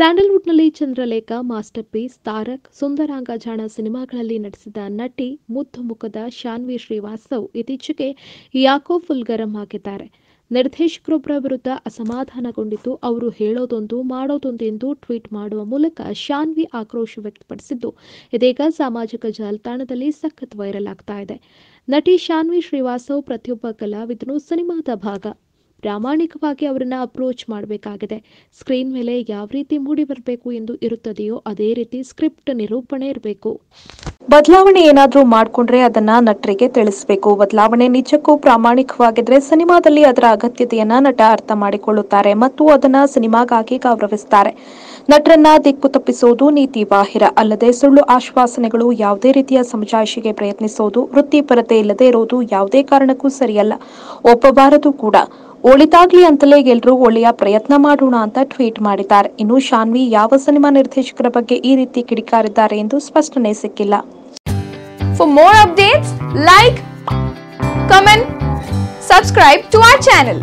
ಸ್ಯಾಂಡಲ್ವುಡ್ನಲ್ಲಿ Chandralekha, masterpiece, Tarak, Sundaranga Jaana ಸಿನಿಮಾಗಳಲ್ಲಿ ನಟಿಸಿದ ನಟಿ ಮುದ್ದು ಮುಖದ ಶಾನ್ವಿ ಶ್ರೀವಾಸ್ತವ್ ಇತ್ತೀಚೆಗೆ ಯಾಕೋ ಫುಲ್ ಗರಂ ಆಗಿದ್ದಾರೆ. ನಿರ್ದೇಶಕರೊಬ್ಬರ ವಿರುದ್ಧ ಅಸಮಾಧಾನಗೊಂಡಿದ್ದು ಅವರು ಹೇಳೋದೊಂದು ಮಾಡೋದೊಂದು ಎಂದು ಟ್ವೀಟ್ ಮಾಡುವ ಮೂಲಕ ಶಾನ್ವಿ ಆಕ್ರೋಶ ವ್ಯಕ್ತಪಡಿಸಿದ್ದು, ಇದೀಗ ಸಾಮಾಜಿಕ ಜಾಲತಾಣದಲ್ಲಿ ಸಖತ್ ವೈರಲ್ ಆಗ್ತಾ ಇದೆ. ನಟಿ ಶಾನ್ವಿ ಶ್ರೀವಾಸ್ತವ್ ಪ್ರತಿಯೊಬ್ಬ ಕಲಾವಿದನು ಸಿನಿಮಾದ ಭಾಗ. ಪ್ರಾಮಾಣಿಕವಾಗಿ ಅವರನ್ನು ಅಪ್ರೋಚ್ ಮಾಡಬೇಕಾಗಿದೆ. ಸ್ಕ್ರೀನ್ ಮೇಲೆ ಯಾವ ರೀತಿ ಮೂಡಿ ಬರಬೇಕು ಎಂದು ಇರುತ್ತದೆಯೋ ಅದೇ ರೀತಿ ಸ್ಕ್ರಿಪ್ಟ್ ನಿರೂಪಣೆ ಇರಬೇಕು. ಬದಲಾವಣೆ ಏನಾದರೂ ಮಾಡಿಕೊಂಡ್ರೆ ಅದನ್ನ ನಟರಿಗೆ ತಿಳಿಸಬೇಕು. ಬದಲಾವಣೆ ನಿಜಕ್ಕೂ ಪ್ರಾಮಾಣಿಕವಾಗಿದ್ರೆ ಸಿನಿಮಾದಲ್ಲಿ ಅದರ ಅಗತ್ಯತೆಯನ್ನ ನಟ ಅರ್ಥ ಮಾಡಿಕೊಳ್ಳುತ್ತಾರೆ ಮತ್ತು ಅದನ್ನ ಸಿನಿಮಾಗಾಗಿ ಗೌರವಿಸ್ತಾರೆ. ನಟರನ್ನ ದಿಕ್ಕು ತಪ್ಪಿಸೋದು ನೀತಿ ಬಾಹಿರ. ಅಲ್ಲದೆ ಸುಳ್ಳು ಆಶ್ವಾಸನೆಗಳು ಯಾವುದೇ ರೀತಿಯ ಸಮಜಾಯಿಷಿಗೆ ಪ್ರಯತ್ನಿಸೋದು ವೃತ್ತಿಪರತೆ ಇಲ್ಲದೆ ಇರೋದು ಯಾವುದೇ ಕಾರಣಕ್ಕೂ ಸರಿಯಲ್ಲ. ಒಪ್ಪಬಾರದು ಕೂಡ. ಒಳಿತಾಗ್ಲಿ ಅಂತಲೇ ಎಲ್ರೂ ಒಳ್ಳೆಯ ಪ್ರಯತ್ನ ಮಾಡೋಣ ಅಂತ ಟ್ವೀಟ್ ಮಾಡಿದ್ದಾರೆ ಇನ್ನು ಶಾನ್ವಿ ಯಾವ ಸಿನಿಮಾ ನಿರ್ದೇಶಕರ ಬಗ್ಗೆ ಈ ರೀತಿ ಕಿಡಿಕಾರಿದ್ದಾರೆ ಎಂದು ಸ್ಪಷ್ಟನೆ ಸಿಕ್ಕಿಲ್ಲ for more updates like comment subscribe to our channel.